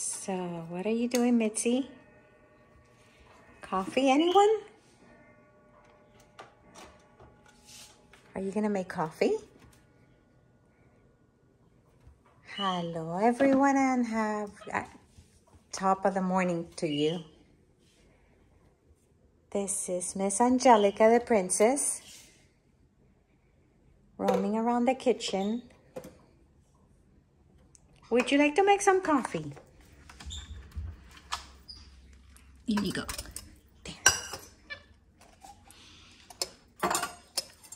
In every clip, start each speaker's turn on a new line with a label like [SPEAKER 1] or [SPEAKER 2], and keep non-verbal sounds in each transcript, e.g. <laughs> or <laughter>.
[SPEAKER 1] So, what are you doing, Mitzi? Coffee, anyone? Are you gonna make coffee? Hello, everyone, and have uh, top of the morning to you. This is Miss Angelika, the princess, roaming around the kitchen. Would you like to make some coffee? Here you go. There.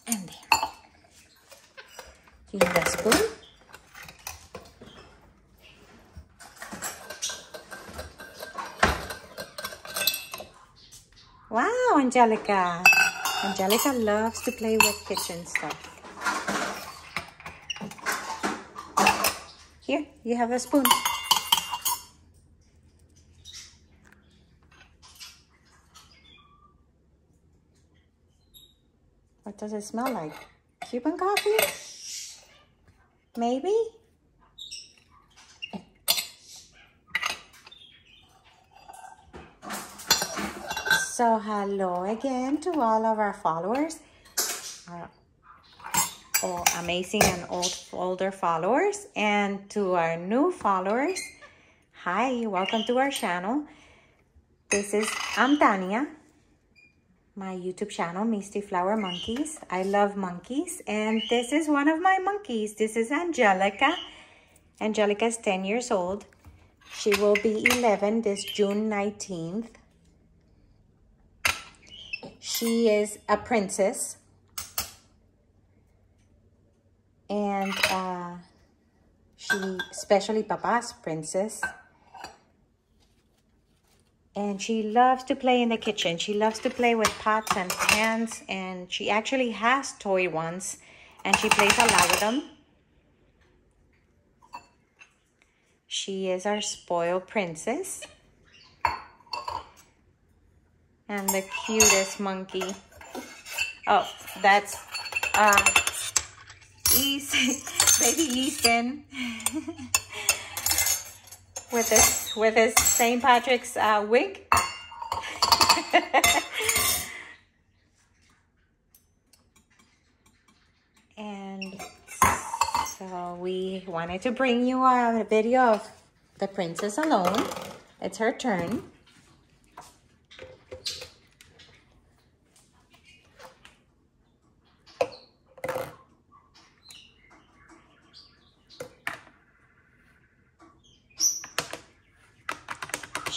[SPEAKER 1] And there. Need a spoon? Wow, Angelika. Angelika loves to play with kitchen stuff. Here, you have a spoon. What does it smell like? Cuban coffee? Maybe? So hello again to all of our followers, all amazing and old older followers, and to our new followers. Hi, welcome to our channel. This is I'm Tania, my YouTube channel, Missty Flower Monkeys. I love monkeys, and this is one of my monkeys. This is Angelika. Angelika is 10 years old. She will be 11 this June 19th. She is a princess. And uh, she, especially Papa's princess. And she loves to play in the kitchen. She loves to play with pots and pans. And she actually has toy ones. And she plays a lot with them. She is our spoiled princess and the cutest monkey. Oh, that's uh, East, <laughs> baby Easton <laughs> with his with his St. Patrick's uh, wig. <laughs> and so we wanted to bring you a video of the princess alone. It's her turn.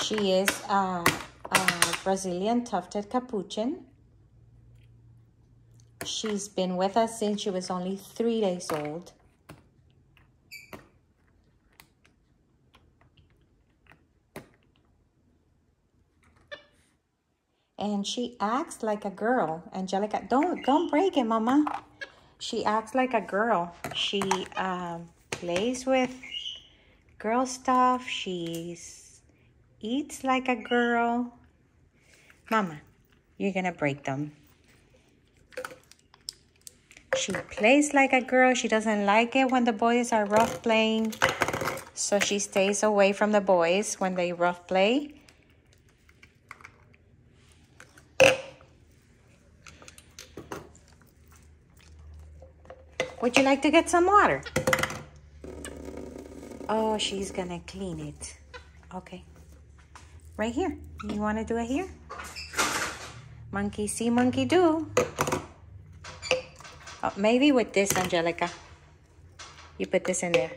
[SPEAKER 1] She is a, a Brazilian tufted capuchin. She's been with us since she was only three days old. And she acts like a girl. Angelica, don't, don't break it, mama. She acts like a girl. She um, plays with girl stuff. She's eats like a girl. Mama, you're gonna break them. She plays like a girl. She doesn't like it when the boys are rough playing. So she stays away from the boys when they rough play. Would you like to get some water? Oh, she's gonna clean it. Okay. Right here. You wanna do it here? Monkey see, monkey do. Oh, maybe with this, Angelika. You put this in there.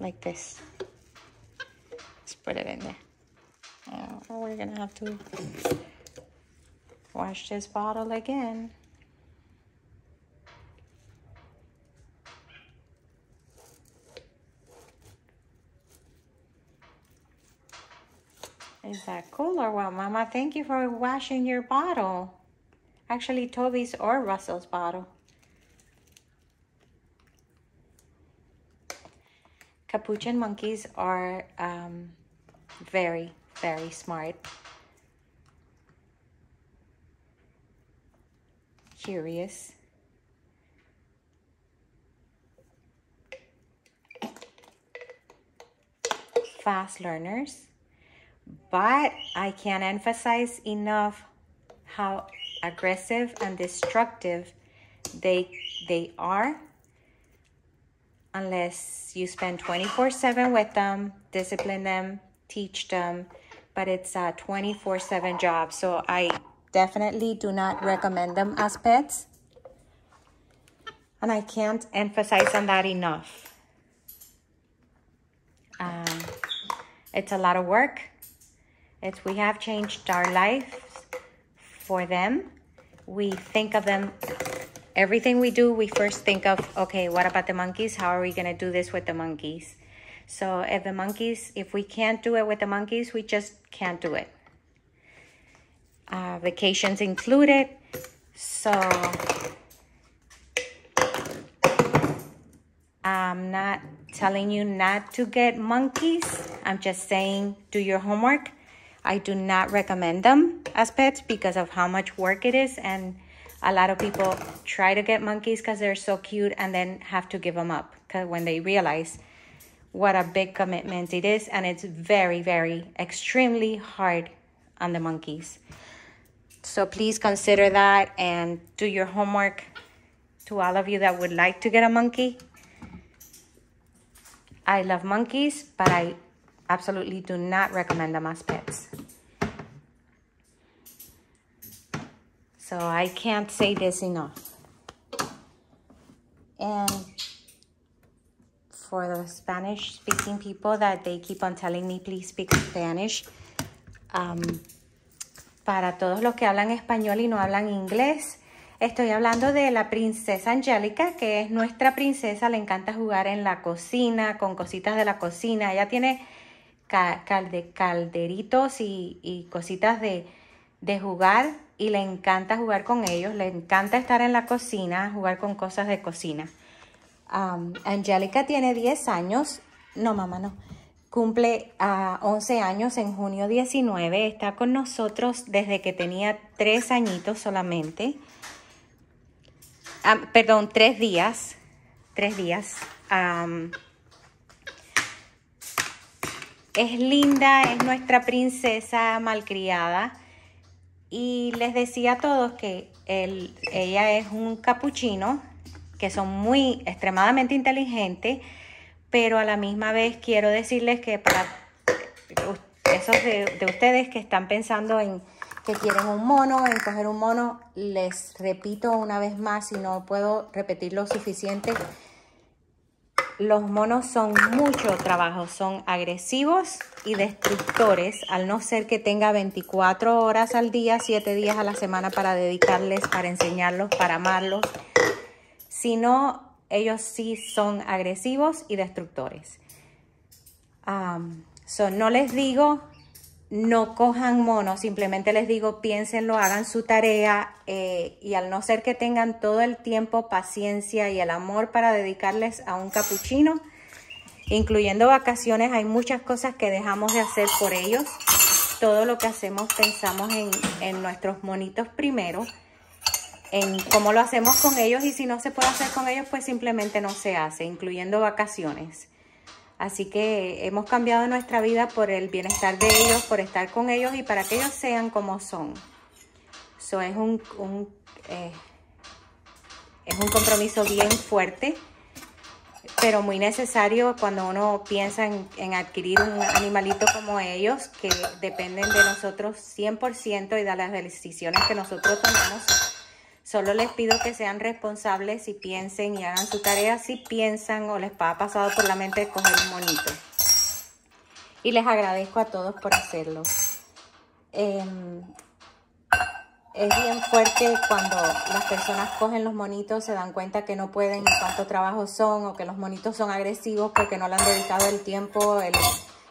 [SPEAKER 1] Like this. Let's put it in there. Oh, we're gonna have to wash this bottle again. Is what, Mama? Thank you for washing your bottle. Actually, Toby's or Russell's bottle. Capuchin monkeys are um, very, very smart. Curious. fast learners, but I can't emphasize enough how aggressive and destructive they they are unless you spend 24/7 with them, discipline them, teach them, but it's a 24/7 job. So I definitely do not recommend them as pets. And I can't emphasize on that enough. Um, it's a lot of work. It's we have changed our life for them. We think of them everything we do, we first think of, okay, what about the monkeys? How are we going to do this with the monkeys? So if the monkeys, if we can't do it with the monkeys, we just can't do it. Uh, vacations included. So I'm not telling you not to get monkeys. I'm just saying do your homework. I do not recommend them as pets because of how much work it is and a lot of people try to get monkeys because they're so cute and then have to give them up when they realize what a big commitment it is and it's very very extremely hard on the monkeys. So please consider that and do your homework to all of you that would like to get a monkey. I love monkeys but i absolutely do not recommend them as pets So I can't say this enough. And for the Spanish speaking people that they keep on telling me, please speak Spanish. Um, para todos los que hablan español y no hablan inglés, estoy hablando de la princesa Angélica, que es nuestra princesa, le encanta jugar en la cocina, con cositas de la cocina. Ella tiene calde, calderitos y, y cositas de, de jugar y le encanta jugar con ellos, le encanta estar en la cocina, jugar con cosas de cocina. Angélica tiene 10 años, no mamá, no, cumple a 11 años en junio 19, está con nosotros desde que tenía 3 añitos solamente, perdón, 3 días, 3 días. Es linda, es nuestra princesa malcriada. Y les decía a todos que ella es un capuchino, que son muy extremadamente inteligentes, pero a la misma vez quiero decirles que para esos de, de ustedes que están pensando en que quieren un mono, en coger un mono, les repito una vez más, y no puedo repetir lo suficiente, los monos son mucho trabajo, son agresivos y destructores, al no ser que tenga 24 horas al día, 7 días a la semana para dedicarles, para enseñarlos, para amarlos. Si no, ellos sí son agresivos y destructores. no les digo no cojan monos, simplemente les digo piénsenlo, hagan su tarea eh, y al no ser que tengan todo el tiempo, paciencia y el amor para dedicarles a un capuchino, incluyendo vacaciones, hay muchas cosas que dejamos de hacer por ellos. Todo lo que hacemos pensamos en, en nuestros monitos primero, en cómo lo hacemos con ellos y si no se puede hacer con ellos, pues simplemente no se hace, incluyendo vacaciones. Así que hemos cambiado nuestra vida por el bienestar de ellos, por estar con ellos y para que ellos sean como son. Eso es un, eh, es un compromiso bien fuerte, pero muy necesario cuando uno piensa en, en, adquirir un animalito como ellos, que dependen de nosotros 100% y de las decisiones que nosotros tomamos Solo les pido que sean responsables y piensen y hagan su tarea si piensan o les ha pasado por la mente coger un monito. Y les agradezco a todos por hacerlo. Em, es bien fuerte cuando las personas cogen los monitos, se dan cuenta que no pueden y cuánto trabajo son o que los monitos son agresivos porque no le han dedicado el tiempo, el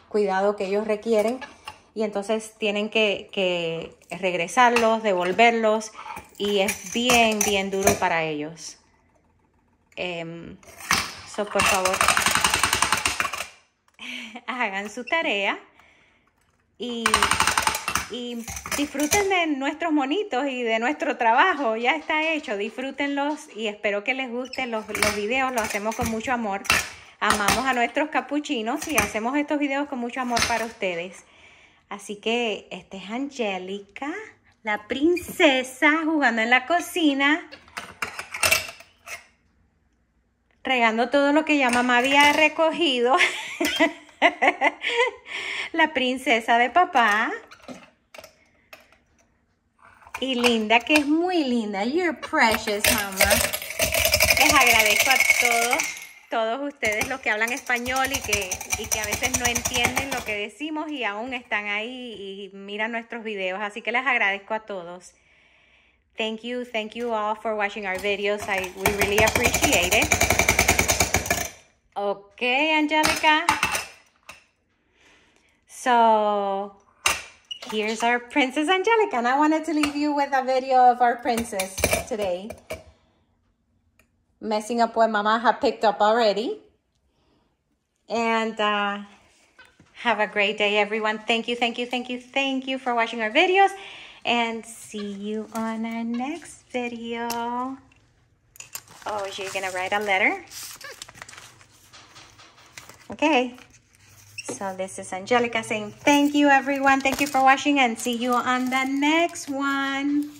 [SPEAKER 1] cuidado que ellos requieren y entonces tienen que, que regresarlos, devolverlos y es bien, bien duro para ellos. Eh, por favor, <laughs> hagan su tarea y, y, disfruten de nuestros monitos y de nuestro trabajo. Ya está hecho, disfrútenlos y espero que les gusten los, los videos, lo hacemos con mucho amor. amamos a nuestros capuchinos y hacemos estos videos con mucho amor para ustedes. Así que esta es Angélica, la princesa, jugando en la cocina. Regando todo lo que ya mamá había recogido. <laughs> la princesa de papá. Y Linda, que es muy linda. You're precious, mamá. Les agradezco a todos, todos ustedes los que hablan español y que, y que a veces no entienden lo que decimos y aún están ahí y miran nuestros videos. Así que les agradezco a todos. Thank you, thank you all for watching our videos. I, we really appreciate it. Okay, Angelica. So here's our Princess Angelica. And I wanted to leave you with a video of our princess today. Messing up what Mama had picked up already. And uh, have a great day, everyone. Thank you, thank you, thank you, thank you for watching our videos. And see you on our next video. Oh, she going to write a letter? Okay. So this is Angelika saying thank you, everyone. Thank you for watching and see you on the next one.